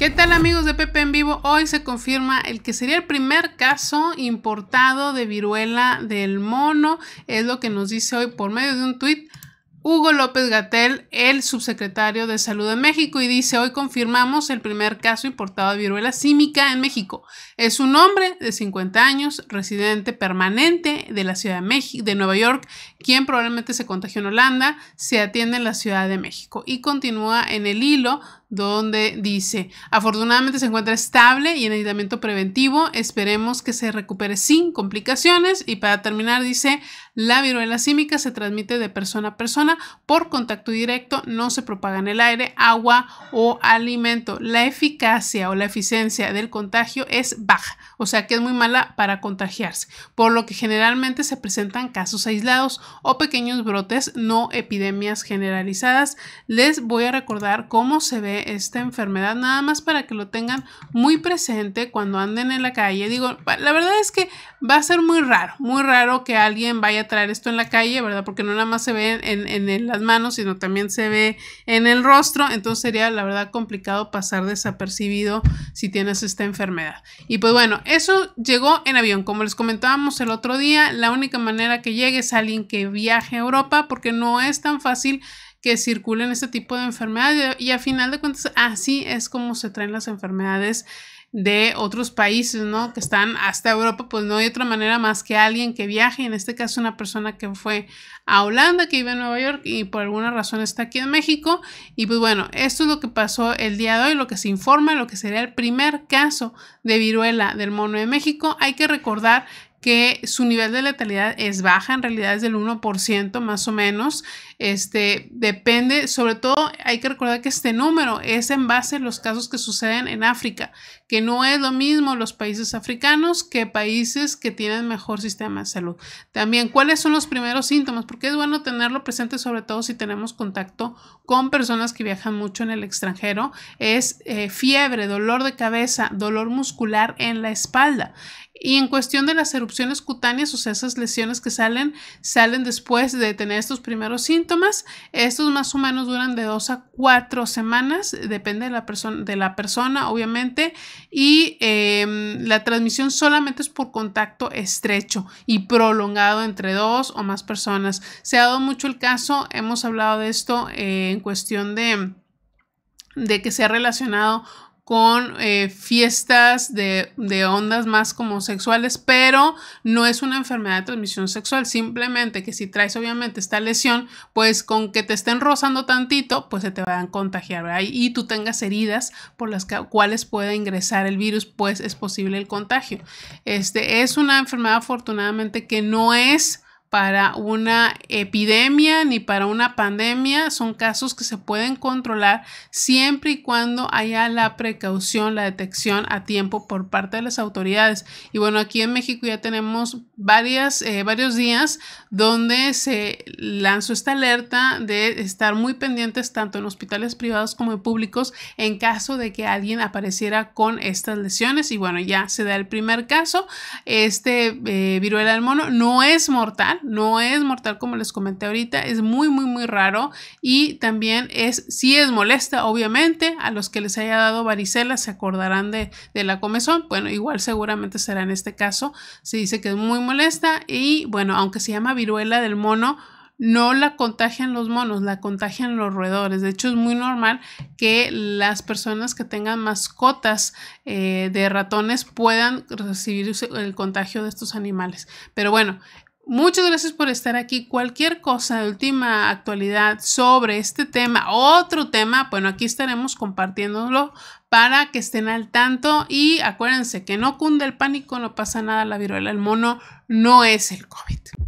¿Qué tal amigos de Pepe en Vivo? Hoy se confirma el que sería el primer caso importado de viruela del mono. Es lo que nos dice hoy por medio de un tuit Hugo López Gatel, el subsecretario de Salud de México, y dice, hoy confirmamos el primer caso importado de viruela símica en México. Es un hombre de 50 años, residente permanente de la Ciudad de, México, de Nueva York, quien probablemente se contagió en Holanda, se atiende en la Ciudad de México y continúa en el hilo donde dice, afortunadamente se encuentra estable y en aislamiento preventivo, esperemos que se recupere sin complicaciones y para terminar dice, la viruela símica se transmite de persona a persona por contacto directo, no se propaga en el aire, agua o alimento. La eficacia o la eficiencia del contagio es baja, o sea que es muy mala para contagiarse, por lo que generalmente se presentan casos aislados o pequeños brotes, no epidemias generalizadas. Les voy a recordar cómo se ve esta enfermedad, nada más para que lo tengan muy presente cuando anden en la calle. Digo, la verdad es que va a ser muy raro, muy raro que alguien vaya a traer esto en la calle, ¿verdad? Porque no nada más se ve en, en las manos, sino también se ve en el rostro, entonces sería la verdad complicado pasar desapercibido si tienes esta enfermedad. Y pues bueno, eso llegó en avión, como les comentábamos el otro día, la única manera que llegue es alguien que viaje a Europa porque no es tan fácil que circulen este tipo de enfermedades y a final de cuentas así es como se traen las enfermedades de otros países, ¿no? Que están hasta Europa, pues no hay otra manera más que alguien que viaje, en este caso una persona que fue a Holanda, que vive en Nueva York y por alguna razón está aquí en México. Y pues bueno, esto es lo que pasó el día de hoy, lo que se informa, lo que sería el primer caso de viruela del mono de México. Hay que recordar que su nivel de letalidad es baja, en realidad es del 1% más o menos. Este depende, sobre todo hay que recordar que este número es en base a los casos que suceden en África, que no es lo mismo los países africanos que países que tienen mejor sistema de salud. También, ¿cuáles son los primeros síntomas? Porque es bueno tenerlo presente, sobre todo si tenemos contacto con personas que viajan mucho en el extranjero. Es eh, fiebre, dolor de cabeza, dolor muscular en la espalda. Y en cuestión de las erupciones cutáneas, o sea, esas lesiones que salen, salen después de tener estos primeros síntomas. Estos más o menos duran de dos a cuatro semanas, depende de la, persona, de la persona, obviamente. Y em, la transmisión solamente es por contacto estrecho y prolongado entre dos o más personas. Se ha dado mucho el caso, hemos hablado de esto eh, en cuestión de de que se ha relacionado con eh, fiestas de, ondas más como sexuales, pero no es una enfermedad de transmisión sexual, simplemente que si traes obviamente esta lesión, pues con que te estén rozando tantito, pues se te van a contagiar, ¿verdad? Y tú tengas heridas por las cuales puede ingresar el virus, pues es posible el contagio. Este es una enfermedad afortunadamente que no es para una epidemia ni para una pandemia. Son casos que se pueden controlar siempre y cuando haya la precaución, la detección a tiempo por parte de las autoridades. Y bueno, aquí en México ya tenemos varias, eh, varios días donde se lanzó esta alerta de estar muy pendientes tanto en hospitales privados como en públicos en caso de que alguien apareciera con estas lesiones. Y bueno, ya se da el primer caso. Este eh, viruela del mono no es mortal no es mortal como les comenté ahorita, es muy, muy, muy raro y también es, sí es molesta, obviamente, a los que les haya dado varicela se acordarán de, de la comezón, bueno, igual seguramente será en este caso, se dice que es muy molesta y bueno, aunque se llama viruela del mono, no la contagian los monos, la contagian los roedores. De hecho, es muy normal que las personas que tengan mascotas eh, de ratones puedan recibir el contagio de estos animales. Pero bueno, Muchas gracias por estar aquí. Cualquier cosa de última actualidad sobre este tema, otro tema, bueno, aquí estaremos compartiéndolo para que estén al tanto y acuérdense que no cunde el pánico, no pasa nada, la viruela del mono no es el COVID.